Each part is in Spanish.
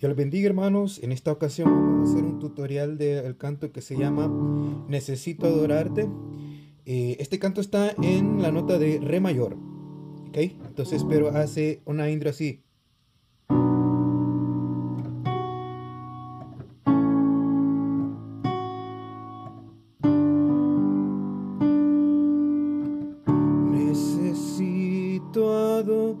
Dios les bendiga hermanos, en esta ocasión vamos a hacer un tutorial del canto que se llama Necesito adorarte. Eh, este canto está en la nota de Re mayor, ¿ok? Entonces pero hace una intro así. Necesito adorarte.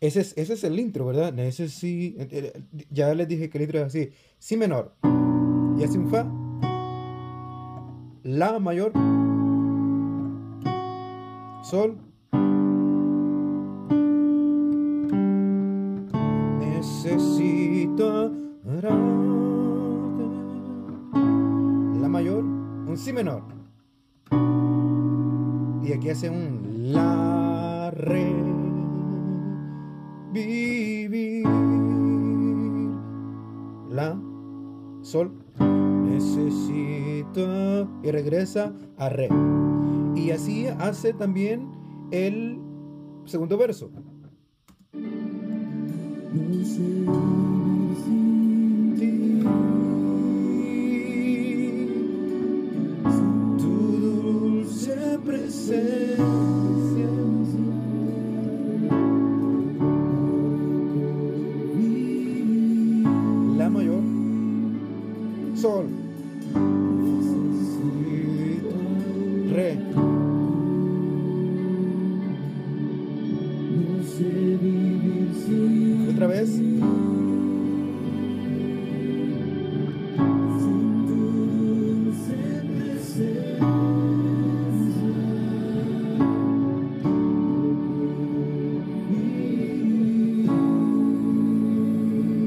ese es, ese es el intro, ¿verdad? Eh, ya les dije que el intro es así. Si menor. Y hace un fa. La mayor. Sol. Necesito. La mayor. Un si menor. Y aquí hace un la re vivir. La sol. Necesito y regresa a re. Y así hace también el segundo verso otra vez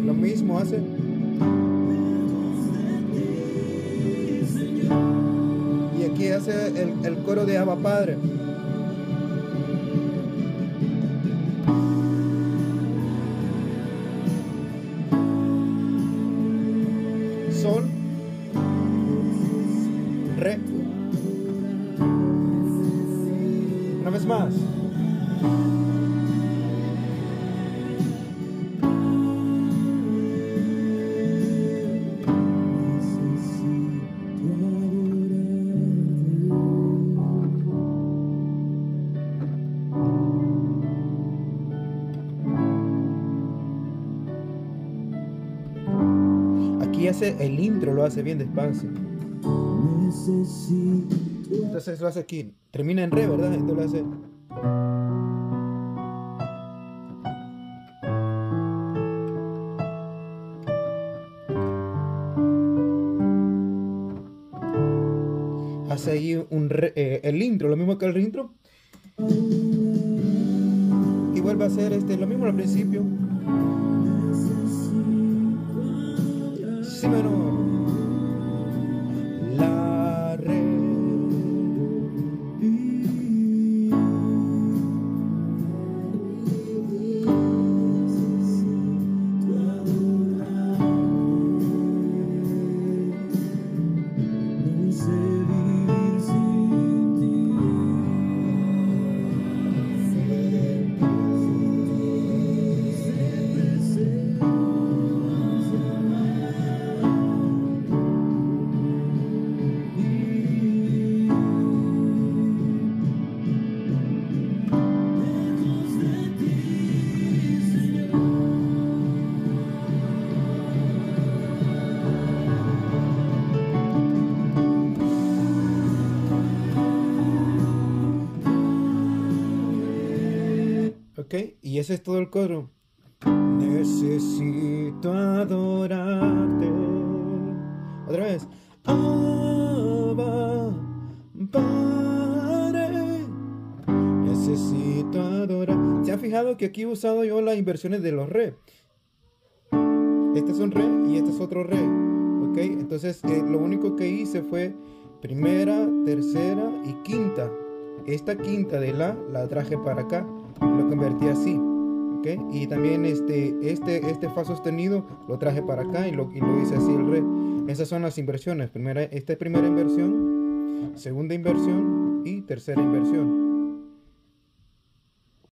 lo mismo hace el coro de Abba Padre. Sol Re Una vez más Aquí hace el intro, lo hace bien despacio. Entonces lo hace aquí. Termina en re, ¿verdad? Entonces lo hace. Hace ahí un re- eh, el intro, lo mismo que el intro. Y vuelve a hacer este, lo mismo al principio. Si Y ese es todo el coro. Necesito adorarte. Otra vez. Abba, Padre, necesito adorar. ¿Se han fijado que aquí he usado yo las inversiones de los re? Este es un re y este es otro re. ¿Ok? Entonces eh, lo único que hice fue primera, tercera y quinta. Esta quinta de la la traje para acá. Lo convertí así. ¿ok? Y también este, este, este fa sostenido lo traje para acá y lo, y lo hice así el re. Esas son las inversiones. Primera, esta es primera inversión, segunda inversión y tercera inversión.